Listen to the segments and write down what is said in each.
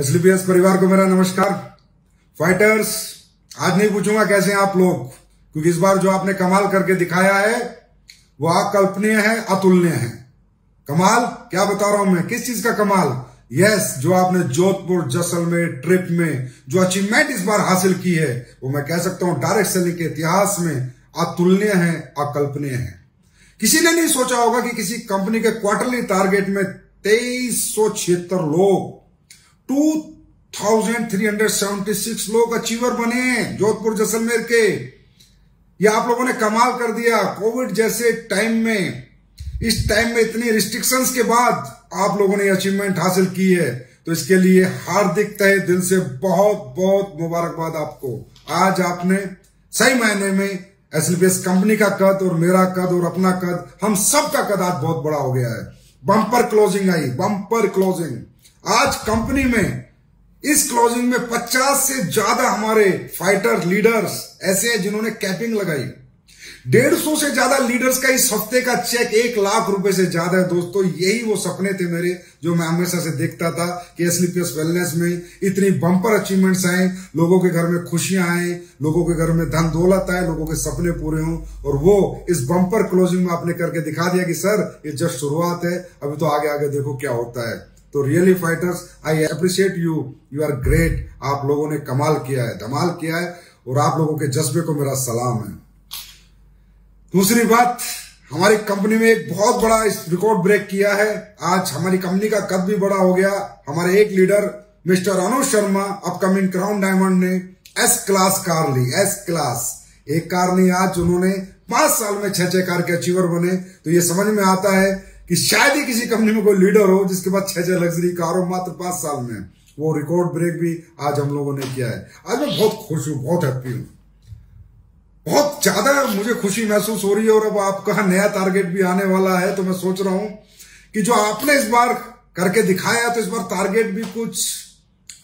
एसलीपीएस परिवार को मेरा नमस्कार। फाइटर्स आज नहीं पूछूँगा कैसे हैं आप लोग, क्योंकि इस बार जो आपने कमाल करके दिखाया है, वो अकल्पनीय है, अतुलनीय है। कमाल? क्या बता रहा हूँ मैं? किस चीज़ का कमाल? यस जो आपने जोधपुर जैसलमेर ट्रिप में जो अचीवमेंट इस बार हासिल की है, वो मैं कह सकता हूँ डायरेक्ट सेलिंग के इतिहास में अतुलनीय है, अकल्पनीय है। किसी ने नहीं सोचा होगा कि किसी कंपनी के क्वार्टरली टारगेट में तेईस लोग 2376 लोग अचीवर बने जोधपुर, जैसलमेर के। ये आप लोगों ने कमाल कर दिया कोविड जैसे टाइम में। इस टाइम में इतनी रिस्ट्रिक्शंस के बाद आप लोगों ने अचीवमेंट हासिल की है। तो इसके लिए हार्दिक तय दिल से बहुत बहुत मुबारकबाद आपको। आज आपने सही मायने में एसएलपीएस कंपनी का कद और मेरा कद और अपना कद, हम सब का कद आज बहुत बड़ा हो गया है। बम्पर क्लोजिंग आई बम्पर क्लोजिंग आज कंपनी में, इस क्लोजिंग में 50 से ज़्यादा हमारे फाइटर लीडर्स ऐसे हैं जिन्होंने कैपिंग लगाई। डेढ़ सौ से ज़्यादा लीडर्स का इस हफ़्ते का चेक एक लाख रुपए से ज़्यादा है दोस्तों। यही वो सपने थे मेरे, जो मैं हमेशा से देखता था कि एसलीपीएस वेलनेस में इतनी बम्पर अचीवमेंट्स आए, लोगों के घर में खुशियाँ आए, लोगों के घर में धन दौलत आए, लोगों के सपने पूरे हों। और वो इस बम्पर क्लोजिंग में आपने करके दिखा दिया कि, सर, ये जस्ट शुरुआत है, अभी तो आगे आगे देखो क्या होता है। तो really fighters I appreciate you you are great आप लोगों ने कमाल किया है, धमाल किया है, और आप लोगों के जज्बे को मेरा सलाम है। दूसरी बात, हमारी कंपनी में एक बहुत बड़ा इस रिकॉर्ड ब्रेक किया है। आज हमारी कंपनी का कद भी बड़ा हो गया। हमारे एक leader mister Anuj Sharma upcoming crown diamond ने एस क्लास कार ली एस क्लास एक कार नहीं, आज उन्होंने पाँच साल में छह छह कार के अचीवर बने। तो ये समझ में आता है कि शायद ही किसी कंपनी में कोई लीडर हो जिसके पास छह छह लग्जरी कार हो मात्र पाँच साल में। वो रिकॉर्ड ब्रेक भी आज हम लोगों ने किया है। आज मैं बहुत खुश हूँ, बहुत हैप्पी हूँ। बहुत ज़्यादा मुझे खुशी महसूस हो रही है और अब आपका नया टारगेट भी आने वाला है तो मैं सोच रहा हूँ कि जो आपने इस बार करके दिखाया तो इस बार टारगेट भी कुछ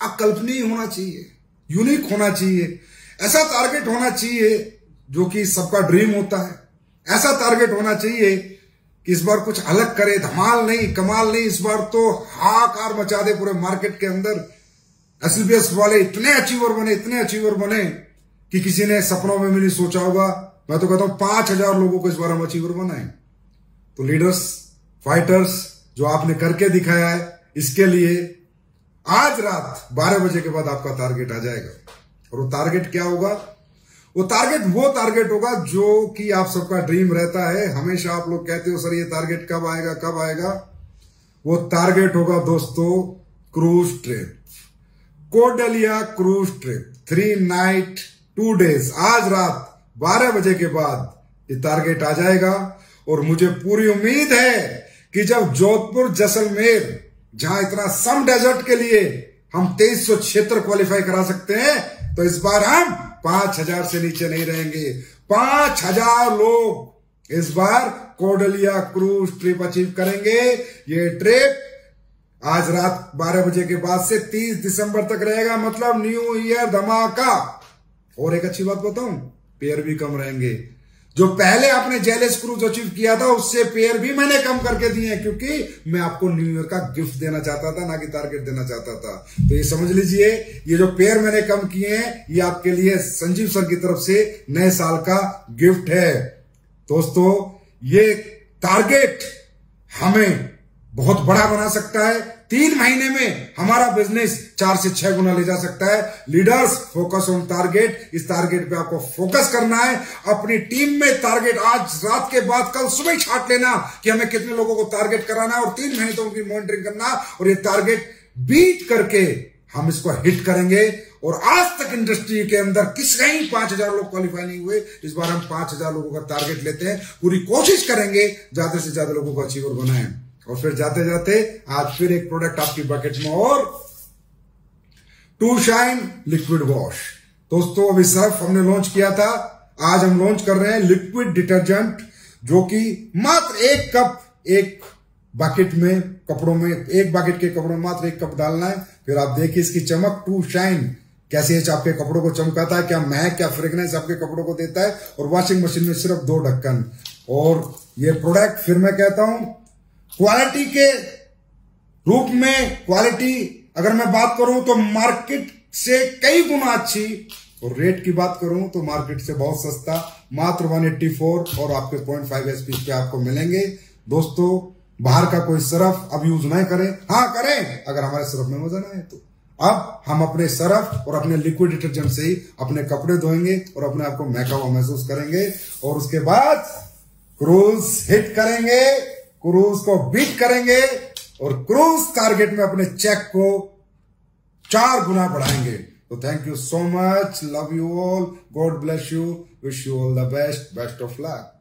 अकल्पनीय होना चाहिए यूनिक होना चाहिए। ऐसा टारगेट होना चाहिए जो कि सबका ड्रीम होता है। ऐसा टारगेट होना चाहिए कि इस बार कुछ अलग करे, धमाल नहीं, कमाल नहीं, इस बार तो हाकार मचा दे पूरे मार्केट के अंदर। एसएलबीएस वाले इतने अचीवर बने, इतने अचीवर बने कि किसी ने सपनों में भी नहीं सोचा होगा। मैं तो कहता हूँ, पाँच हज़ार लोगों को इस बार हम अचीवर बनाए। तो लीडर्स फाइटर्स जो आपने करके दिखाया है, इसके लिए आज रात 12 बजे के बाद आपका टारगेट आ जाएगा। और वो टारगेट क्या होगा? वो टारगेट वो टारगेट होगा जो कि आप सबका ड्रीम रहता है। हमेशा आप लोग कहते हो, सर, ये टारगेट कब आएगा कब आएगा? वो टारगेट होगा दोस्तों cruise trip Cordelia cruise trip three night two days आज रात 12 बजे के बाद ये टारगेट आ जाएगा। और मुझे पूरी उम्मीद है कि जब जोधपुर, जैसलमेर, जहाँ इतना सम डेजर्ट के लिए हम तेईस सौ क्षेत्र क्वालिफाई करा सकते हैं तो इस बार हम पाँच हज़ार से नीचे नहीं रहेंगे। पाँच हज़ार लोग इस बार कोडलिया क्रूज ट्रिप अचीव करेंगे। ये ट्रिप आज रात 12 बजे के बाद से 30 दिसंबर तक रहेगा। मतलब न्यू ईयर धमाका। और एक अच्छी बात बताऊँ, पेयर भी कम रहेंगे। जो पहले आपने जेलेस क्रूज अचीव किया था, उससे पेयर भी मैंने कम करके दिए हैं, क्योंकि मैं आपको न्यू ईयर का गिफ्ट देना चाहता था, ना कि टारगेट देना चाहता था। तो ये समझ लीजिए, ये जो पेयर मैंने कम किए हैं, ये आपके लिए संजीव सर की तरफ़ से नए साल का गिफ्ट है। दोस्तों, ये टारगेट हमें बहुत बड़ा बना सकता है। तीन महीने में हमारा बिज़नेस चार से छह गुना ले जा सकता है। लीडर्स फोकस ऑन टारगेट इस टारगेट पे आपको फोकस करना है। अपनी टीम में टारगेट आज रात के बाद, कल सुबह छाट लेना कि हमें कितने लोगों को टारगेट कराना है और तीन महीने तो उनकी मॉनिटरिंग करना और ये टारगेट बीट करके हम इसको हिट करेंगे। और आज तक इंडस्ट्री के अंदर किस कहीं पाँच हज़ार लोग क्वालिफाई नहीं हुए इस बार हम पाँच हज़ार लोगों का टारगेट लेते हैं। पूरी कोशिश करेंगे, ज़्यादा से ज़्यादा लोगों को अचीवर बनाए। और फिर जाते जाते आज फिर एक प्रोडक्ट आपकी बकेट में और टू शाइन लिक्विड वॉश दोस्तों, अभी सर्फ हमने लॉन्च किया था। आज हम लॉन्च कर रहे हैं लिक्विड डिटर्जेंट जो कि मात्र एक कप एक बकेट में, कपड़ों में, एक बकेट के कपड़ों में मात्र एक कप डालना है। फिर आप देखिए इसकी चमक टू शाइन कैसे आपके कपड़ों को चमकाता है, क्या महक, क्या फ्रेगनेंस आपके कपड़ों को देता है। और वॉशिंग मशीन में सिर्फ़ दो ढक्कन। और ये प्रोडक्ट फिर मैं कहता हूँ क्वालिटी के रूप में क्वालिटी, अगर मैं बात करूँ तो मार्केट से कई गुना अच्छी, और रेट की बात करूँ तो मार्केट से बहुत सस्ता, मात्र 184 और आपके 0.5 फाइव एसपी पे आपको मिलेंगे। दोस्तों, बाहर का कोई सरफ अब यूज़ नहीं करें। हाँ करें, अगर हमारे सरफ में वज़न है तो। अब हम अपने सरफ और अपने लिक्विड डिटर्जेंट से ही अपने कपड़े धोएँगे और अपने आप को महका हुआ महसूस करेंगे, और उसके बाद क्रूज हिट करेंगे। क्रूज को बीट करेंगे और क्रूज टारगेट में अपने चेक को चार गुना बढ़ाएँगे। तो thank you so much love you all God bless you wish you all the best best of luck